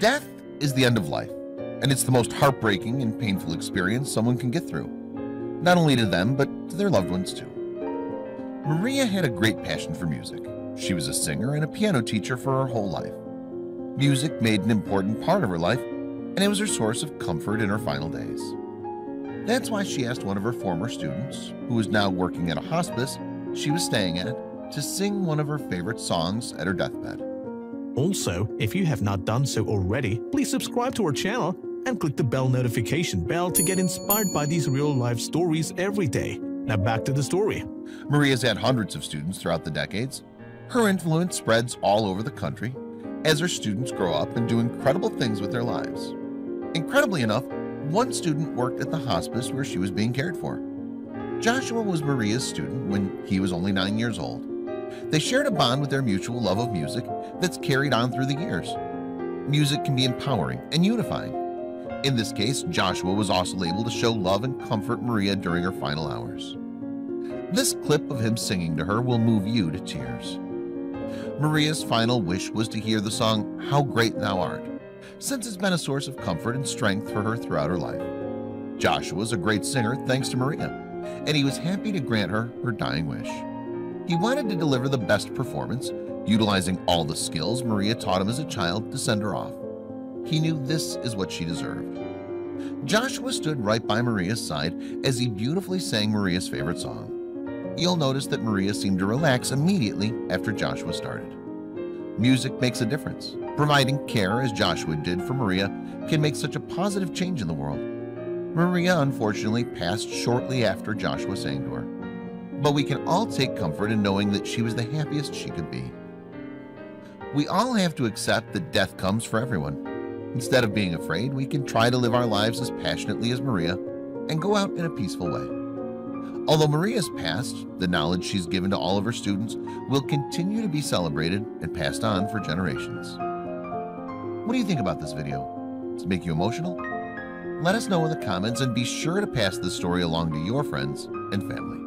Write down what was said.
Death is the end of life, and it's the most heartbreaking and painful experience someone can get through, not only to them, but to their loved ones too. Maria had a great passion for music. She was a singer and a piano teacher for her whole life. Music made an important part of her life, and it was her source of comfort in her final days. That's why she asked one of her former students, who was now working at a hospice she was staying at, to sing one of her favorite songs at her deathbed. Also, if you have not done so already, please subscribe to our channel and click the bell notification bell to get inspired by these real-life stories every day. Now back to the story. Maria's had hundreds of students throughout the decades. Her influence spreads all over the country as her students grow up and do incredible things with their lives. Incredibly enough, one student worked at the hospice where she was being cared for. Joshua was Maria's student when he was only nine years old. They shared a bond with their mutual love of music that's carried on through the years. Music can be empowering and unifying. In this case, Joshua was also able to show love and comfort Maria during her final hours. This clip of him singing to her will move you to tears. Maria's final wish was to hear the song How Great Thou Art, since it's been a source of comfort and strength for her throughout her life. Joshua is a great singer thanks to Maria, and he was happy to grant her her dying wish. He wanted to deliver the best performance, utilizing all the skills Maria taught him as a child to send her off. He knew this is what she deserved. Joshua stood right by Maria's side as he beautifully sang Maria's favorite song. You'll notice that Maria seemed to relax immediately after Joshua started. Music makes a difference. Providing care as Joshua did for Maria can make such a positive change in the world. Maria unfortunately passed shortly after Joshua sang to her but we can all take comfort in knowing that she was the happiest she could be. We all have to accept that death comes for everyone. Instead of being afraid, we can try to live our lives as passionately as Maria and go out in a peaceful way. Although Maria's passed, the knowledge she's given to all of her students will continue to be celebrated and passed on for generations. What do you think about this video? Does it make you emotional? Let us know in the comments and be sure to pass this story along to your friends and family.